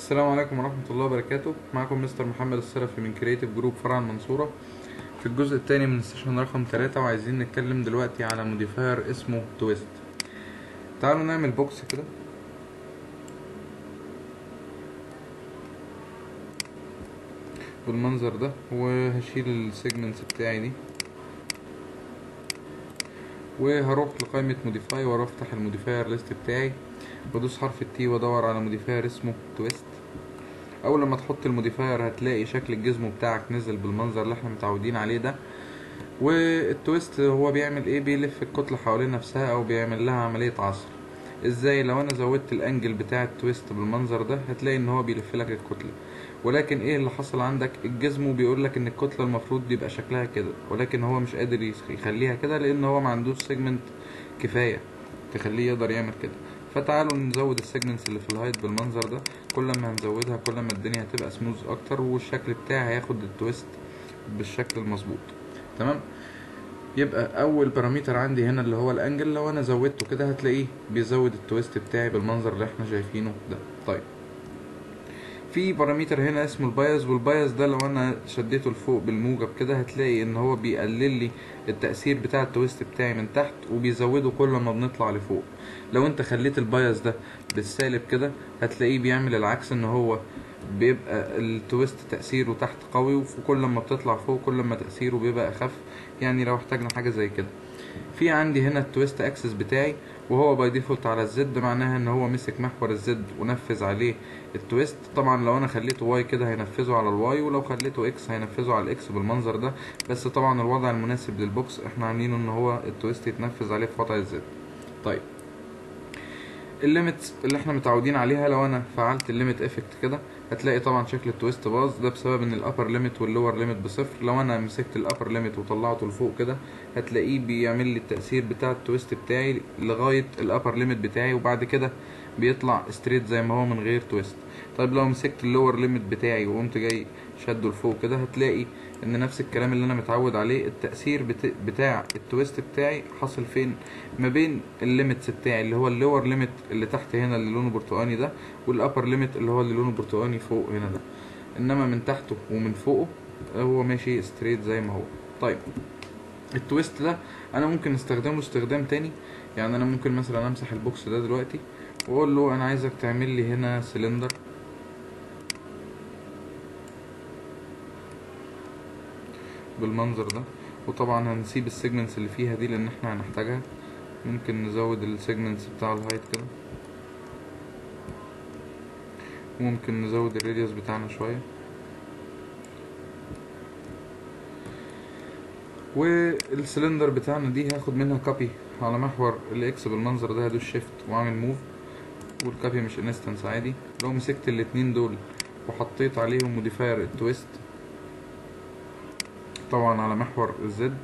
السلام عليكم ورحمة الله وبركاته. معكم مستر محمد السلفي من Creative Group فرع المنصورة في الجزء الثاني من ال session رقم 3 وعايزين نتكلم دلوقتي على modifier اسمه Twist. تعالوا نعمل box كده. بالمنظر ده وهشيل ال segments بتاعي دي. وهروح لقائمة Modify وأروح أفتح ال modifier list بتاعي. بدوس حرف ال T وادور على modifier اسمه Twist. أول لما تحط ال modifier هتلاقي شكل ال gizmo بتاعك نزل بالمنظر اللي إحنا متعودين عليه ده. وال Twist هو بيعمل إيه؟ بيلف الكتلة حوالين نفسها أو بيعمل لها عملية عصر. إزاي؟ لو أنا زودت ال angle بتاع ال Twist بالمنظر ده هتلاقي إن هو بيلف لك الكتلة. ولكن إيه اللي حصل عندك؟ ال gizmo بيقول لك إن الكتلة المفروض يبقى شكلها كده ولكن هو مش قادر يخليها كده لأن هو ما عندوش segment كفاية تخليه يقدر يعمل كده. فتعالوا نزود ال segments اللي في ال height بالمنظر ده. كل ما هنزودها كل ما الدنيا هتبقى سموز أكتر والشكل بتاعي هياخد ال Twist بالشكل المظبوط. تمام؟ يبقى أول parameter عندي هنا اللي هو ال angle لو أنا زودته كده هتلاقيه بيزود ال Twist بتاعي بالمنظر اللي إحنا شايفينه ده. طيب. في parameter هنا اسمه ال bias وال bias ده لو أنا شديته لفوق بالموجب كده هتلاقي إن هو بيقلل لي التأثير بتاع ال Twist بتاعي من تحت وبيزوده كل ما بنطلع لفوق. لو أنت خليت ال bias ده بالسالب كده هتلاقيه بيعمل العكس إن هو بيبقى ال Twist تأثيره تحت قوي وكل ما بتطلع فوق كل ما تأثيره بيبقى أخف. يعني لو احتاجنا حاجة زي كده. في عندي هنا ال Twist axis بتاعي وهو by default على ال Z معناها إن هو مسك محور ال Z ونفذ عليه ال Twist. طبعا لو أنا خليته Y كده هينفذه على ال Y ولو خليته X هينفذه على ال X بالمنظر ده. بس طبعا الوضع المناسب لل box إحنا عاملينه إن هو ال Twist يتنفذ عليه في وضع ال Z. طيب. ال limits اللي إحنا متعودين عليها لو أنا فعلت ال limit effect كده هتلاقي طبعا شكل ال Twist باظ. ده بسبب إن ال upper limit وال lower limit بصفر. لو أنا مسكت ال upper limit وطلعته لفوق كده هتلاقيه بيعمل لي التأثير بتاع ال Twist بتاعي لغاية ال upper limit بتاعي وبعد كده بيطلع straight زي ما هو من غير Twist. طيب لو مسكت ال lower limit بتاعي وقمت جاي شده لفوق كده هتلاقي إن نفس الكلام اللي أنا متعود عليه التأثير بت... بتاع ال Twist بتاعي حاصل فين؟ ما بين ال limits بتاعي اللي هو ال lower limit اللي تحت هنا اللي لونه برتقاني ده وال upper limit اللي هو اللي لونه برتقاني فوق هنا ده. إنما من تحته ومن فوقه هو ماشي straight زي ما هو. طيب ال Twist ده أنا ممكن أستخدمه استخدام تاني؟ يعني أنا ممكن مثلا أمسح ال box ده دلوقتي وأقول له أنا عايزك تعمل لي هنا سلندر بالمنظر ده. وطبعا هنسيب ال segments اللي فيها دي لأن إحنا هنحتاجها. ممكن نزود ال segments بتاع ال height كده. وممكن نزود ال radius بتاعنا شوية. والسلندر بتاعنا دي هاخد منها copy على محور ال X بالمنظر ده هدوس Shift وأعمل move وال copy مش instance عادي. لو مسكت الاتنين دول وحطيت عليهم modifier ال Twist طبعا على محور ال Z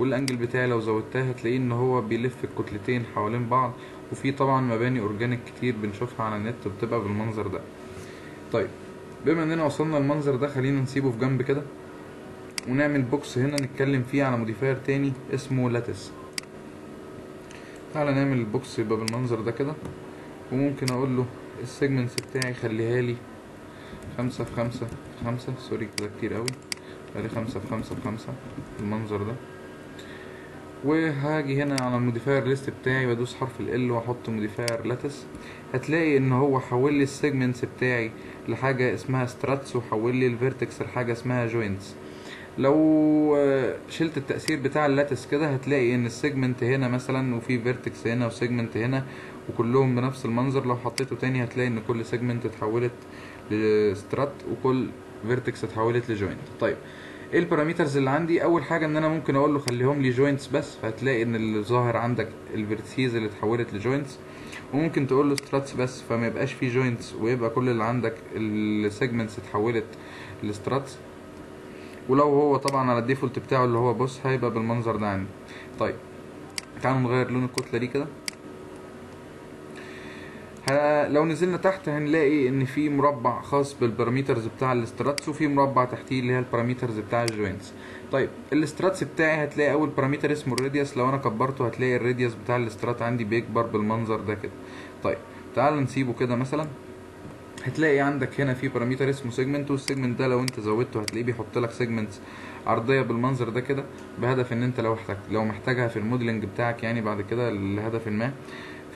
وال angle بتاعي لو زودتها هتلاقيه إن هو بيلف الكتلتين حوالين بعض وفي طبعا مباني organic كتير بنشوفها على النت بتبقى بالمنظر ده. طيب بما إننا وصلنا المنظر ده خلينا نسيبه في جنب كده ونعمل box هنا نتكلم فيه على modifier تاني اسمه Lattice تعالى نعمل ال box يبقى بالمنظر ده كده وممكن أقول له ال segments بتاعي خليها لي خمسة في خمسة في خمسة sorry كده كتير قوي ادي خمسة في خمسة في خمسة بالمنظر ده. وهاجي هنا على ال modifier list بتاعي بدوس حرف ال L وأحط modifier Lattice. هتلاقي إن هو حول لي ال segments بتاعي لحاجة اسمها struts وحول لي ال vertex لحاجة اسمها joints لو شلت التأثير بتاع ال Lattice كده هتلاقي إن ال segment هنا مثلا وفي vertex هنا و segment هنا وكلهم بنفس المنظر. لو حطيته تاني هتلاقي إن كل segment اتحولت ل strut وكل vertex اتحولت ل joint طيب إيه ال parameters اللي عندي؟ أول حاجة إن أنا ممكن أقول له خليهم لي joints بس فهتلاقي إن اللي ظاهر عندك ال vertices اللي اتحولت ل joints وممكن تقول له struts بس فما يبقاش فيه joints ويبقى كل اللي عندك ال segments اتحولت ل struts ولو هو طبعا على ال default بتاعه اللي هو بص هيبقى بالمنظر ده عندي. طيب تعالوا نغير لون الكتلة دي كده. لو نزلنا تحت هنلاقي إن في مربع خاص بال parameters بتاع ال struts وفي مربع تحتيه اللي هي ال parameters بتاع ال joints. طيب ال struts بتاعي هتلاقي أول parameter اسمه ال radius. لو أنا كبرته هتلاقي ال radius بتاع ال strut عندي بيكبر بالمنظر ده كده. طيب تعال نسيبه كده مثلا. هتلاقي عندك هنا في parameter اسمه segment وال segment ده لو أنت زودته هتلاقيه بيحط لك segments عرضية بالمنظر ده كده بهدف إن أنت لو لو محتاجها في ال modeling بتاعك يعني بعد كده لهدف ما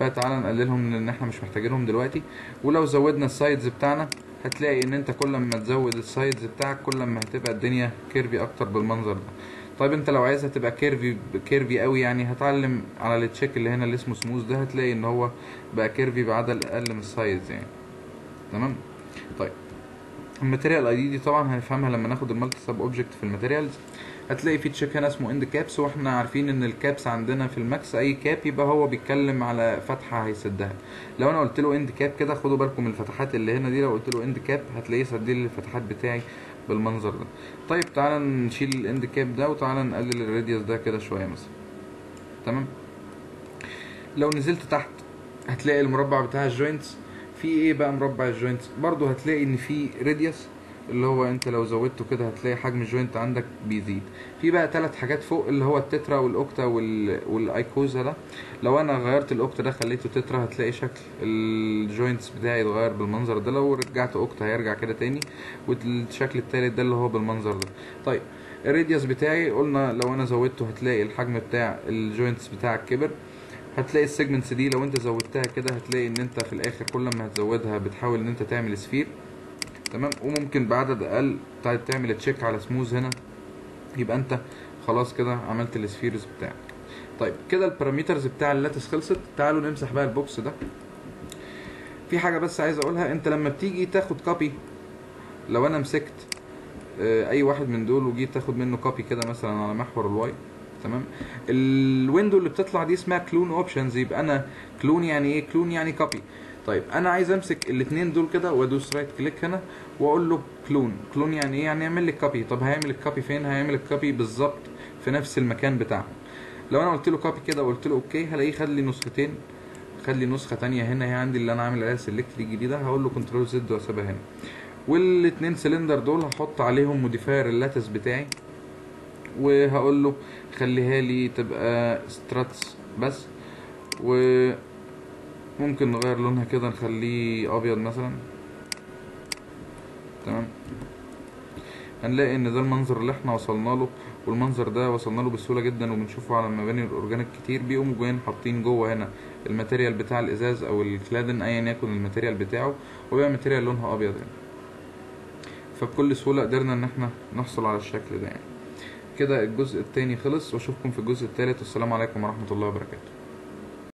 فتعالى نقللهم لأن إحنا مش محتاجينهم دلوقتي. ولو زودنا ال sides بتاعنا هتلاقي إن أنت كل ما تزود ال sides بتاعك كل ما هتبقى الدنيا curvy أكتر بالمنظر ده. طيب أنت لو عايزها تبقى curvy curvy قوي يعني هتعلم على ال check اللي هنا اللي اسمه سموث ده هتلاقي إن هو بقى curvy بعدد أقل من ال sides يعني. تمام؟ طيب ال material ID طبعا هنفهمها لما ناخد ال multi sub object في ال materials. هتلاقي في check هنا اسمه end caps وإحنا عارفين إن ال caps عندنا في ال Max أي cap يبقى هو بيتكلم على فتحة هيسدها. لو أنا قلت له end cap كده خدوا بالكم من الفتحات اللي هنا دي لو قلت له end cap هتلاقيه سد لي الفتحات بتاعي بالمنظر ده. طيب تعالى نشيل ال end cap ده وتعالى نقلل ال radius ده كده شوية مثلا. تمام؟ لو نزلت تحت هتلاقي المربع بتاع ال joints في إيه بقى مربع ال joints برضو هتلاقي إن في radius اللي هو انت لو زودته كده هتلاقي حجم ال joint عندك بيزيد. في بقى ثلاث حاجات فوق اللي هو ال tetra وال octa وال... وال icosa ده. لو أنا غيرت ال octa ده خليته tetra هتلاقي شكل ال joints بتاعي اتغير بالمنظر ده. لو رجعت octa هيرجع كده تاني والشكل التالت ده اللي هو بالمنظر ده. طيب ال radius بتاعي قلنا لو أنا زودته هتلاقي الحجم بتاع ال joints بتاعك كبر. هتلاقي ال segments دي لو أنت زودتها كده هتلاقي إن أنت في الآخر كل ما هتزودها بتحاول إن أنت تعمل sphere. تمام؟ وممكن بعدد أقل. تعمل check على سموز هنا. يبقى أنت خلاص كده عملت ال spheres بتاعك. طيب كده ال parameters بتاع ال lattice خلصت. تعالوا نمسح بقى ال box ده. في حاجة بس عايز أقولها. أنت لما بتيجي تاخد copy لو أنا مسكت أي واحد من دول وجيت تاخد منه copy كده مثلا على محور ال Y تمام؟ ال window اللي بتطلع دي اسمها clone options يبقى أنا clone يعني إيه؟ clone يعني copy طيب أنا عايز أمسك الاثنين دول كده وأدوس right click هنا وأقول له clone clone يعني إيه؟ يعني يعمل لي copy طب هيعمل ال copy فين؟ هيعمل ال copy بالظبط في نفس المكان بتاعه. لو أنا قلت له copy كده وقلت له okay هلاقيه خد لي نسختين. خد لي نسخة ثانية هنا هي عندي اللي أنا عامل عليها select الجديدة. هقول له control Z وأسيبها هنا. والاثنين سلندر دول هحط عليهم modifier ال lattice بتاعي. وهقول له خليها لي تبقى struts بس. وممكن نغير لونها كده نخليه أبيض مثلا. تمام؟ هنلاقي إن ده المنظر اللي إحنا وصلنا له والمنظر ده وصلنا له بسهولة جدا وبنشوفه على المباني ال organic كتير. بيقوموا جايين حاطين جوه هنا ال material بتاع الإزاز أو ال cladding ايا يكن ال material بتاعه وبيبقى material لونها أبيض يعني. فبكل سهولة قدرنا إن إحنا نحصل على الشكل ده يعني. كده الجزء التاني خلص وأشوفكم في الجزء التالت. والسلام عليكم ورحمة الله وبركاته.